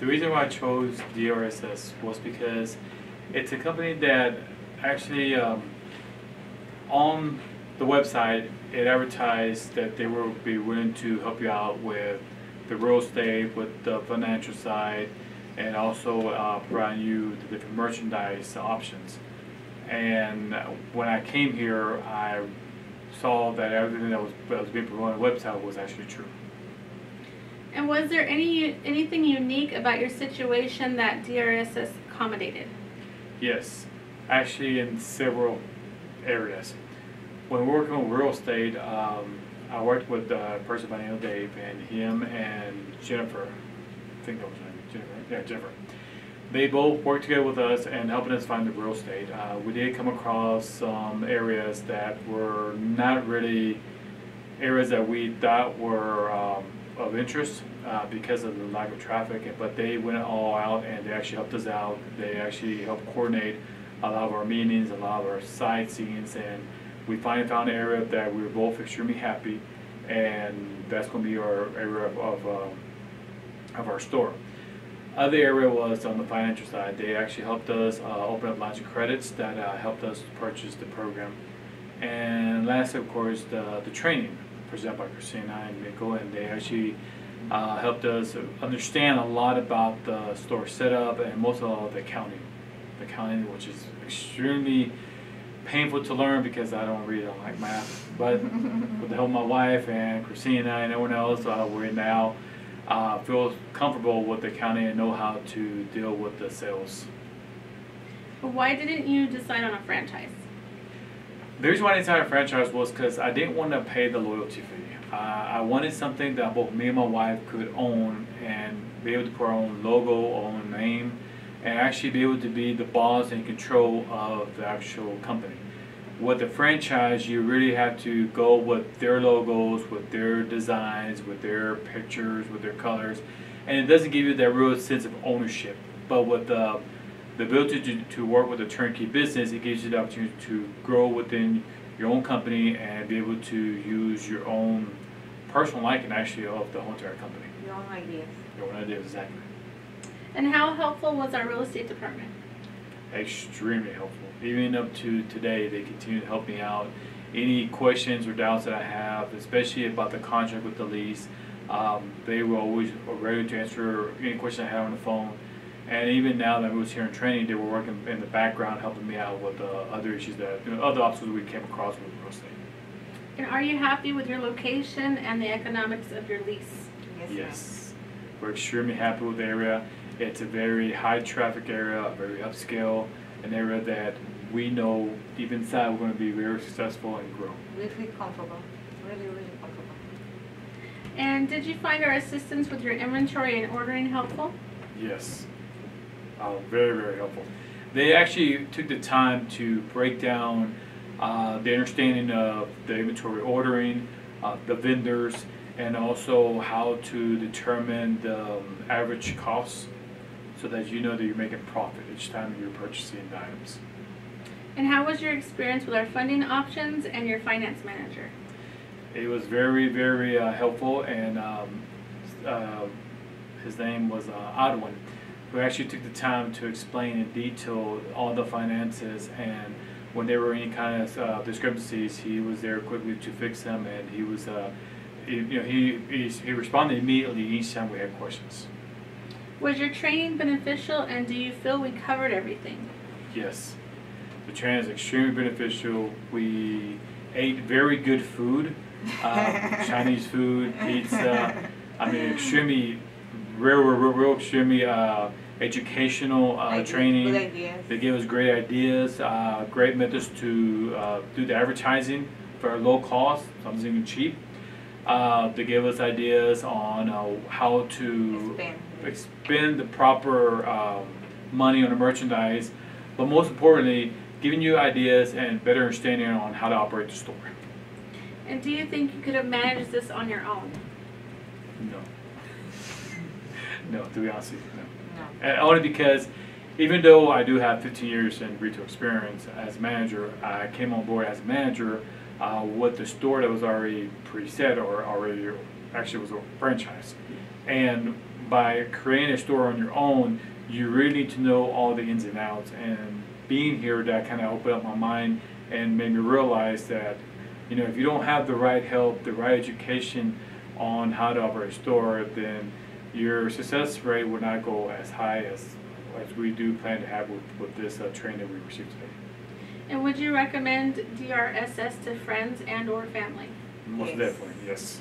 The reason why I chose DRSS was because it's a company that actually um, on the website it advertised that they will be willing to help you out with the real estate, with the financial side, and also uh, providing you the different merchandise options. And when I came here, I saw that everything that was, that was being promoted on the website was actually true. And was there any anything unique about your situation that DRSS accommodated? Yes, actually in several areas. When we were working on real estate, um, I worked with a person by the name of Dave, and him and Jennifer, I think that was her name, Jennifer, yeah, Jennifer. They both worked together with us and helping us find the real estate. Uh, we did come across some areas that were not really areas that we thought were um, of interest uh, because of the lack of traffic, but they went all out and they actually helped us out. They actually helped coordinate a lot of our meetings, a lot of our sightseeings, and we finally found an area that we were both extremely happy, and that's going to be our area of, of, um, of our store. Other area was on the financial side. They actually helped us uh, open up lines of credits that uh, helped us purchase the program. And last, of course, the, the training presented by Christina and Miko, and they actually uh, helped us understand a lot about the store setup and most of all the accounting. The accounting, which is extremely painful to learn because I don't really don't like math. But with the help of my wife and Christina and everyone else, uh, we're now uh, feel comfortable with the accounting and know how to deal with the sales. But why didn't you decide on a franchise? The reason why I decided franchise was because I didn't want to pay the loyalty fee. Uh, I wanted something that both me and my wife could own and be able to put our own logo, our own name, and actually be able to be the boss and control of the actual company. With the franchise, you really have to go with their logos, with their designs, with their pictures, with their colors, and it doesn't give you that real sense of ownership. But with the the ability to, to work with a turnkey business, it gives you the opportunity to grow within your own company and be able to use your own personal liking actually of the whole entire company. Your own ideas. Your own ideas, exactly. And how helpful was our real estate department? Extremely helpful. Even up to today, they continue to help me out. Any questions or doubts that I have, especially about the contract with the lease, um, they were always ready to answer any question I had on the phone. And even now that I was here in training, they were working in the background, helping me out with uh, other issues that, you know, other obstacles we came across with real estate. And are you happy with your location and the economics of your lease? Yes. Yes, we're extremely happy with the area. It's a very high traffic area, very upscale, an area that we know deep inside we're going to be very successful and grow. We feel comfortable. Really, really comfortable. And did you find our assistance with your inventory and ordering helpful? Yes, uh, very very helpful. They actually took the time to break down uh, the understanding of the inventory ordering, uh, the vendors, and also how to determine the um, average costs so that you know that you're making profit each time you're purchasing the items. And how was your experience with our funding options and your finance manager? It was very, very uh, helpful, and um, uh, his name was uh, Odwin, who actually took the time to explain in detail all the finances. And when there were any kind of uh, discrepancies, he was there quickly to fix them, and he was, uh, he, you know, he, he he responded immediately each time we had questions. Was your training beneficial and do you feel we covered everything? Yes, the training is extremely beneficial. We ate very good food, uh, Chinese food, pizza. I mean, extremely, real, real, real, real extremely uh, educational uh, Ideas, training. Good ideas. They gave us great ideas, uh, great methods to uh, do the advertising for low cost, something even cheap. Uh, they gave us ideas on uh, how to Expand. expend the proper um, money on the merchandise, but most importantly, giving you ideas and better understanding on how to operate the store. And do you think you could have managed this on your own? No. No, to be honest with you, no. No. And only because even though I do have 15 years in retail experience as a manager, I came on board as a manager uh, with the store that was already preset or already actually was a franchise. And by creating a store on your own, you really need to know all the ins and outs. And being here, that kind of opened up my mind and made me realize that, you know, if you don't have the right help, the right education on how to operate a store, then your success rate will not go as high as as we do plan to have with, with this uh, training that we received today. And would you recommend DRSS to friends and or family? Most Yes. definitely, yes.